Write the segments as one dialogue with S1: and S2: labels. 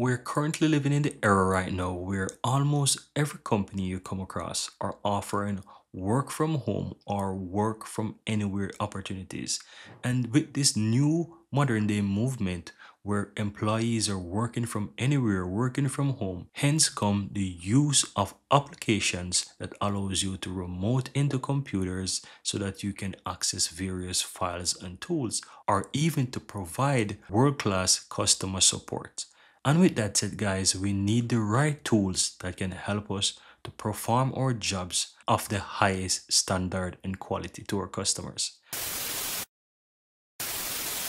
S1: We're currently living in the era right now where almost every company you come across are offering work from home or work from anywhere opportunities. And with this new modern day movement where employees are working from anywhere, working from home, hence come the use of applications that allows you to remote into computers so that you can access various files and tools or even to provide world-class customer support. And with that said, guys, we need the right tools that can help us to perform our jobs of the highest standard and quality to our customers.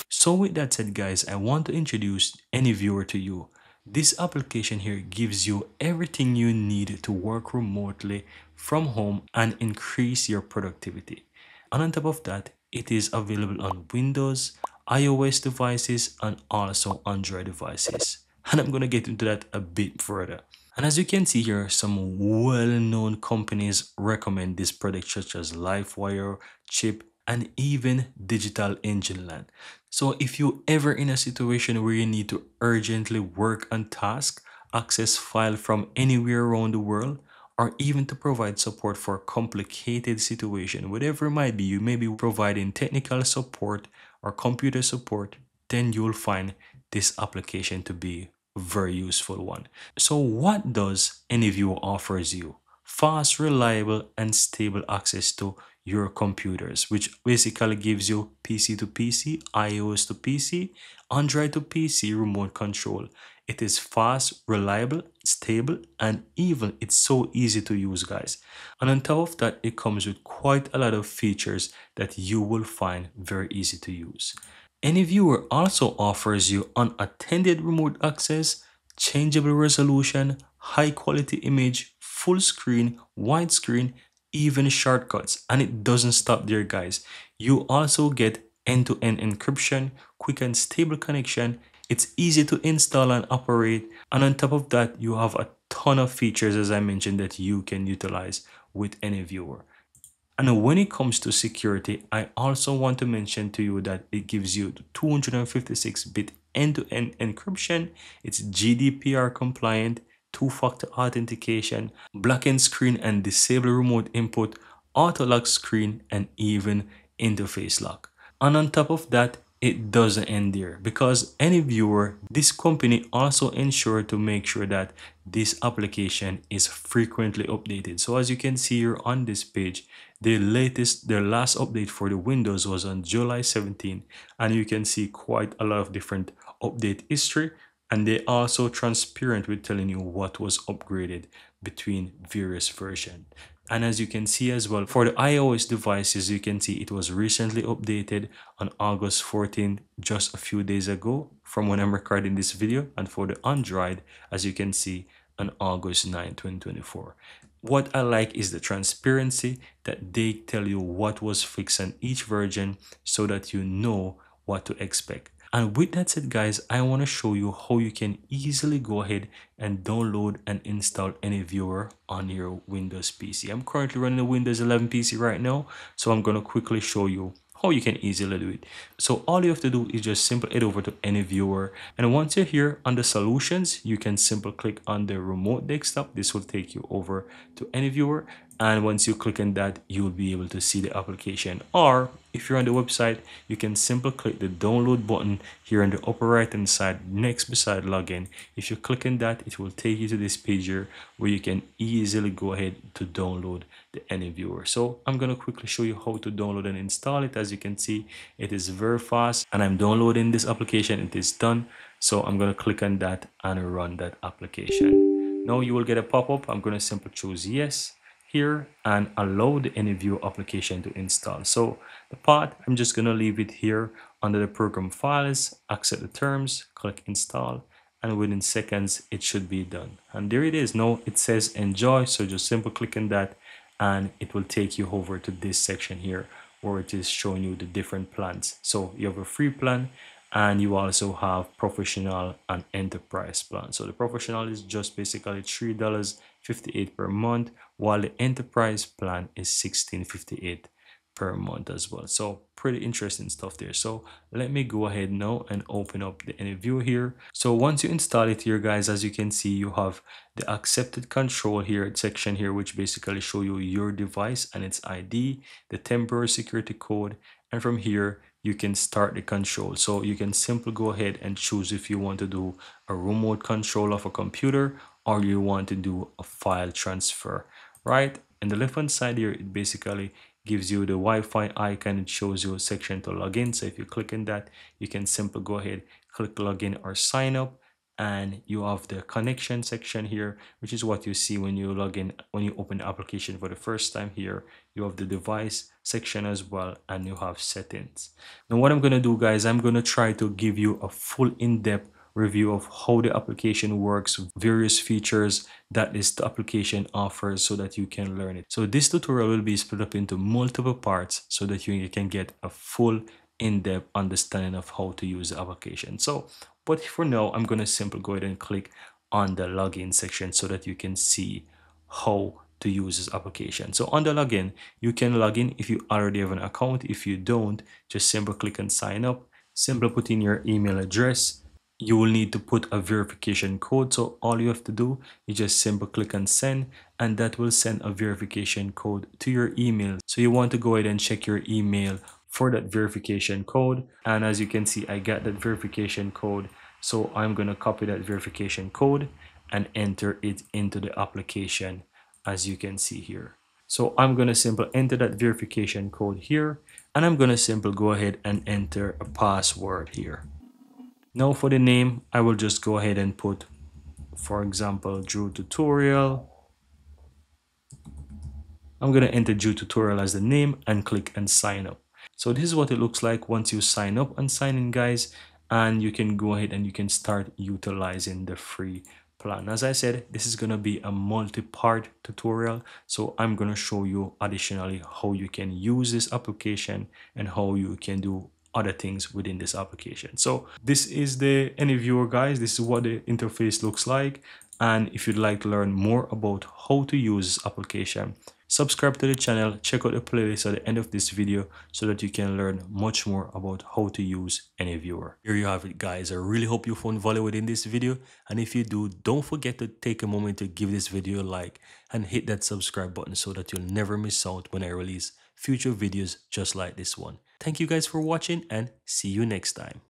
S1: So with that said, guys, I want to introduce AnyViewer to you. This application here gives you everything you need to work remotely from home and increase your productivity. And on top of that, it is available on Windows, iOS devices, and also Android devices and I'm going to get into that a bit further. And as you can see here, some well-known companies recommend this product such as Lifewire, Chip, and even Digital Engine Land. So if you're ever in a situation where you need to urgently work on task, access file from anywhere around the world, or even to provide support for a complicated situation, whatever it might be, you may be providing technical support or computer support, then you'll find this application to be very useful one. So what does AnyViewer offers you? Fast, reliable, and stable access to your computers, which basically gives you PC to PC, iOS to PC, Android to PC remote control. It is fast, reliable, stable, and even it's so easy to use, guys. And on top of that, it comes with quite a lot of features that you will find very easy to use. AnyViewer also offers you unattended remote access, changeable resolution, high quality image, full screen, widescreen, even shortcuts. And it doesn't stop there, guys. You also get end-to-end -end encryption, quick and stable connection. It's easy to install and operate. And on top of that, you have a ton of features, as I mentioned, that you can utilize with AnyViewer. And when it comes to security, I also want to mention to you that it gives you 256-bit end-to-end encryption. It's GDPR compliant, two-factor authentication, blackened screen and disable remote input, auto lock screen, and even interface lock. And on top of that, it doesn't end there. Because AnyViewer this company also ensure to make sure that this application is frequently updated. So as you can see here on this page the latest the last update for the windows was on july 17 and you can see quite a lot of different update history and they also transparent with telling you what was upgraded between various versions and as you can see as well for the iOS devices you can see it was recently updated on August 14th just a few days ago from when I'm recording this video and for the Android as you can see on August 9 2024 what I like is the transparency that they tell you what was fixed on each version so that you know what to expect and with that said guys, I want to show you how you can easily go ahead and download and install AnyViewer on your Windows PC. I'm currently running a Windows 11 PC right now, so I'm going to quickly show you how you can easily do it. So all you have to do is just simply head over to AnyViewer and once you're here under solutions, you can simply click on the remote desktop. This will take you over to AnyViewer and once you click on that you will be able to see the application. Or if you're on the website you can simply click the download button here on the upper right hand side next beside login. If you click on that it will take you to this page here where you can easily go ahead to download the AnyViewer so i'm going to quickly show you how to download and install it. As you can see it is very fast and i'm downloading this application. It is done. So i'm going to click on that and run that application. Now you will get a pop-up. I'm going to simply choose yes here and allow the AnyViewer application to install. So the path, I'm just to leave it here under the program files, accept the terms, click install, and within seconds it should be done. And there it is. Now it says enjoy, so just simple click on that and it will take you over to this section here where it is showing you the different plans. So you have a free plan and you also have professional and enterprise plan. So the professional is just basically $3.58 per month while the enterprise plan is 1658 per month as well. So pretty interesting stuff there. So let me go ahead now and open up the AnyViewer here. So once you install it here guys as you can see you have the accepted control here section here which basically show you your device and its id the temporary security code and from here you can start the control. So you can simply go ahead and choose if you want to do a remote control of a computer or you want to do a file transfer right? And the left hand side here it basically gives you the Wi-Fi icon. It shows you a section to log in. So if you click in that you can simply go ahead click login or sign up and you have the connection section here which is what you see when you log in when you open the application for the first time here. You have the device section as well and you have settings. Now what i'm going to do guys i'm going to try to give you a full in-depth review of how the application works, various features that this application offers so that you can learn it. So this tutorial will be split up into multiple parts so that you can get a full in-depth understanding of how to use the application. So, but for now, I'm going to simply go ahead and click on the login section so that you can see how to use this application. So on the login, you can log in if you already have an account. If you don't, just simply click and sign up. Simply put in your email address you will need to put a verification code. So all you have to do is just simply click on send and that will send a verification code to your email. So you want to go ahead and check your email for that verification code. And as you can see I got that verification code. So I'm going to copy that verification code and enter it into the application as you can see here. So I'm going to simply enter that verification code here and I'm going to simply go ahead and enter a password here now for the name, I will just go ahead and put, for example, Drew Tutorial. I'm going to enter Drew Tutorial as the name and click and sign up. So this is what it looks like once you sign up and sign in guys and you can go ahead and you can start utilizing the free plan. As I said, this is going to be a multi-part tutorial. So I'm going to show you additionally how you can use this application and how you can do other things within this application. So this is the AnyViewer guys. This is what the interface looks like. And if you'd like to learn more about how to use this application, subscribe to the channel, check out the playlist at the end of this video so that you can learn much more about how to use AnyViewer. Here you have it guys. I really hope you found value within this video. And if you do, don't forget to take a moment to give this video a like and hit that subscribe button so that you'll never miss out when I release future videos just like this one. Thank you guys for watching and see you next time.